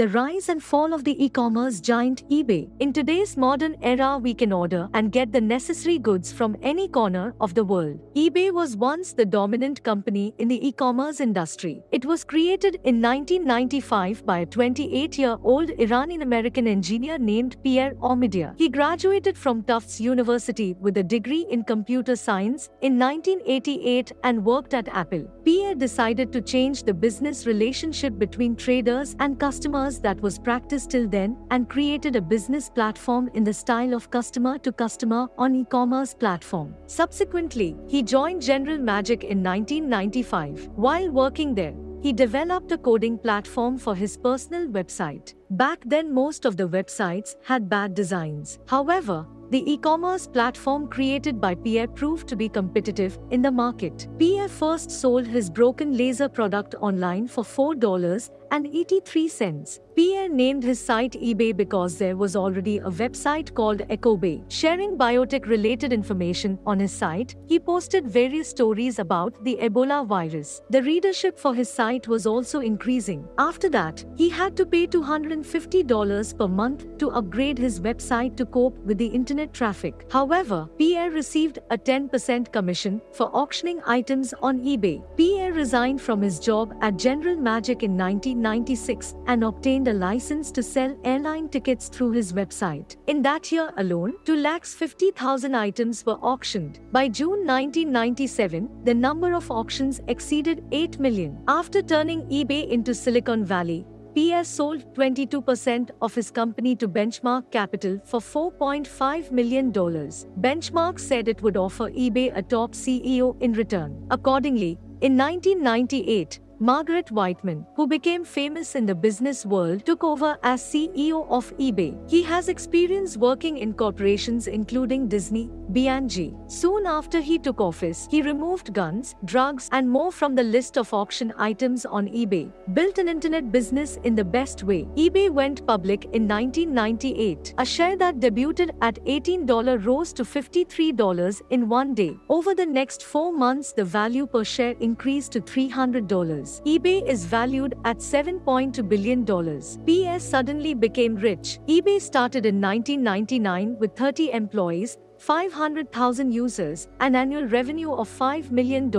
the rise and fall of the e-commerce giant eBay. In today's modern era, we can order and get the necessary goods from any corner of the world. eBay was once the dominant company in the e-commerce industry. It was created in 1995 by a 28-year-old Iranian-American engineer named Pierre Omidyar. He graduated from Tufts University with a degree in computer science in 1988 and worked at Apple. Pierre decided to change the business relationship between traders and customers that was practiced till then and created a business platform in the style of customer to customer on e-commerce platform. Subsequently, he joined General Magic in 1995. While working there, he developed a coding platform for his personal website. Back then, most of the websites had bad designs. However, the e-commerce platform created by Pierre proved to be competitive in the market. Pierre first sold his broken laser product online for $4.83. Pierre named his site eBay because there was already a website called EchoBay. Sharing biotech related information on his site, he posted various stories about the Ebola virus. The readership for his site was also increasing. After that, he had to pay $250 per month to upgrade his website to cope with the internet traffic. However, Pierre received a 10% commission for auctioning items on eBay. Pierre resigned from his job at General Magic in 1996 and obtained a license to sell airline tickets through his website. In that year alone, 2,50,000 items were auctioned. By June 1997, the number of auctions exceeded 8 million. After turning eBay into Silicon Valley, Pierre sold 22% of his company to Benchmark Capital for $4.5 million. Benchmark said it would offer eBay a top CEO in return. Accordingly, in 1998, Margaret Whitman, who became famous in the business world, took over as CEO of eBay. He has experience working in corporations including Disney, P&G. Soon after he took office, he removed guns, drugs, and more from the list of auction items on eBay. Built an internet business in the best way. eBay went public in 1998. A share that debuted at $18 rose to $53 in one day. Over the next four months, the value per share increased to $300 eBay is valued at $7.2 billion. PS suddenly became rich. eBay started in 1999 with 30 employees, 500,000 users, an annual revenue of $5 million.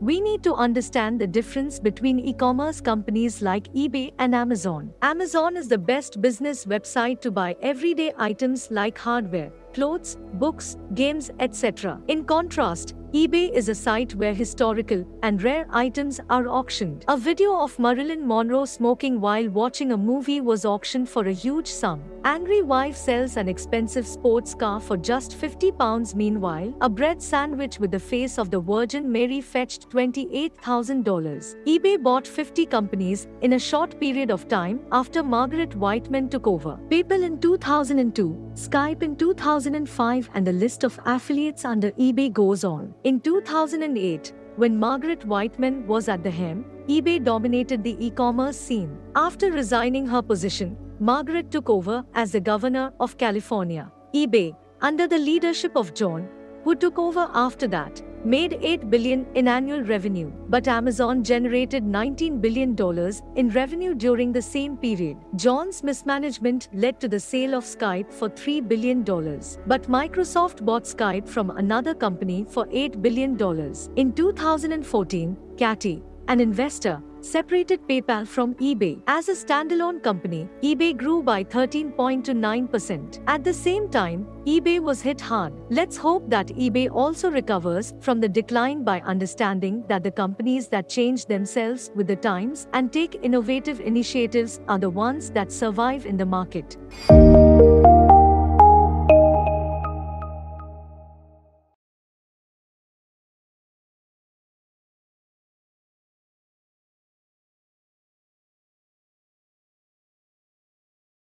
We need to understand the difference between e commerce companies like eBay and Amazon. Amazon is the best business website to buy everyday items like hardware, clothes, books, games, etc. In contrast, eBay is a site where historical and rare items are auctioned. A video of Marilyn Monroe smoking while watching a movie was auctioned for a huge sum. Angry wife sells an expensive sports car for just 50 pounds. Meanwhile, a bread sandwich with the face of the Virgin Mary fetched $28,000. eBay bought 50 companies in a short period of time after Margaret Whitman took over. PayPal in 2002, Skype in 2005, and the list of affiliates under eBay goes on. In 2008, when Margaret Whitman was at the helm, eBay dominated the e-commerce scene. After resigning her position, Margaret took over as the governor of California. eBay, under the leadership of John, who took over after that, made 8 billion in annual revenue, but Amazon generated 19 billion dollars in revenue during the same period. John's mismanagement led to the sale of Skype for 3 billion dollars, but Microsoft bought Skype from another company for 8 billion dollars. In 2014, Katie, an investor, separated PayPal from eBay. As a standalone company, eBay grew by 13.29%. At the same time, eBay was hit hard. Let's hope that eBay also recovers from the decline by understanding that the companies that change themselves with the times and take innovative initiatives are the ones that survive in the market.